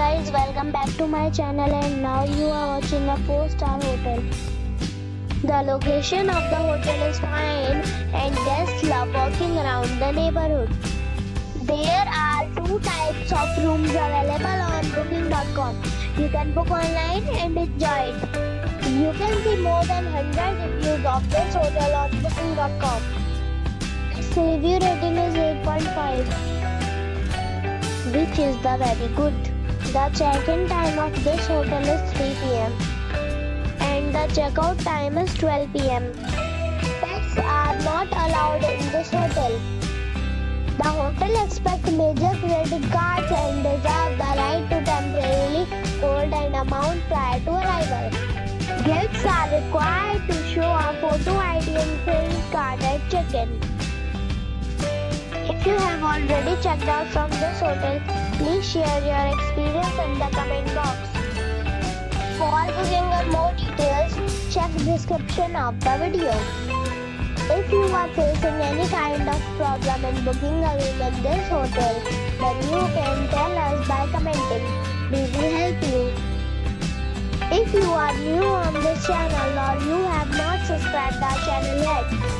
guys, welcome back to my channel and now you are watching a 4 star hotel. The location of the hotel is fine and guests love walking around the neighborhood. There are two types of rooms available on booking.com. You can book online and enjoy it. You can see more than 100 reviews of this hotel on booking.com. Its review rating is 8.5 which is the very good. The check-in time of this hotel is 3 pm and the checkout time is 12 pm. Pets are not allowed in this hotel. The hotel expects major credit cards and reserves the right to temporarily hold an amount prior to arrival. Gifts are required If you have already checked out from this hotel, please share your experience in the comment box. For booking or more details, check description of the video. If you are facing any kind of problem in booking a room in this hotel, then you can tell us by commenting. We will help you. If you are new on this channel or you have not subscribed our channel yet,